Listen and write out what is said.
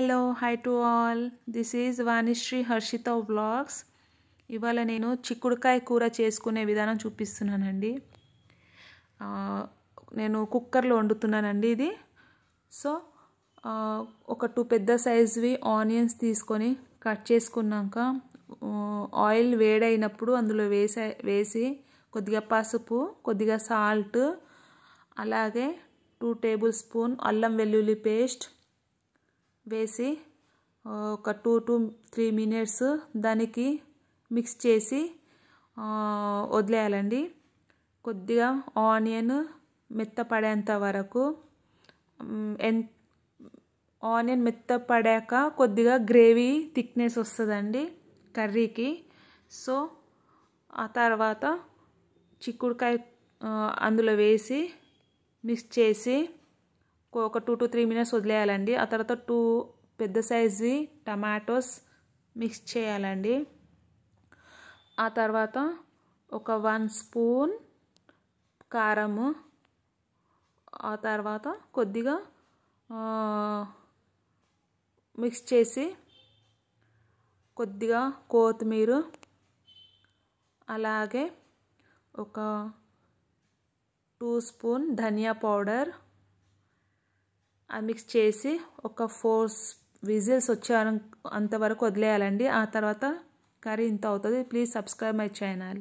Hello hi to all. This is Vanishree Harshitha vlogs. ఇవాళ నేను చిక్కుడుకాయ కూర చేసుకునే విధానం చూపిస్తున్నానండి. నేను కుక్కర్లో వండుతున్నానండి ఇది. సో ఒక టూ పెద్ద సైజువి ఆనియన్స్ తీసుకొని కట్ చేసుకున్నాక ఆయిల్ వేడైనప్పుడు అందులో వేసే వేసి కొద్దిగా పసుపు కొద్దిగా సాల్ట్ అలాగే టూ టేబుల్ స్పూన్ అల్లం వెల్లుల్లి పేస్ట్ వేసి ఒక టూ టు త్రీ మినిట్స్ దానికి మిక్స్ చేసి వదిలేయాలండి. కొద్దిగా ఆనియన్ మెత్తపడేంత వరకు ఎన్ ఆనియన్ మెత్తపడాక కొద్దిగా గ్రేవీ థిక్నెస్ వస్తుందండి కర్రీకి. సో ఆ తర్వాత చిక్కుడుకాయ అందులో వేసి మిక్స్ చేసి ఒక టూ టు త్రీ మినిట్స్ వదిలేయాలండి. ఆ తర్వాత టూ పెద్ద సైజు టమాటోస్ మిక్స్ చేయాలండి. ఆ తర్వాత ఒక వన్ స్పూన్ కారము. ఆ తర్వాత కొద్దిగా మిక్స్ చేసి కొద్దిగా కొత్తిమీర. అలాగే ఒక టూ స్పూన్ ధనియా పౌడర్. మిక్స్ చేసి ఒక ఫోర్ విజిల్స్ వచ్చే అంతవరకు వదిలేయాలండి. ఆ తర్వాత కర్రీ ఇంత అవుతుంది. Please subscribe my channel.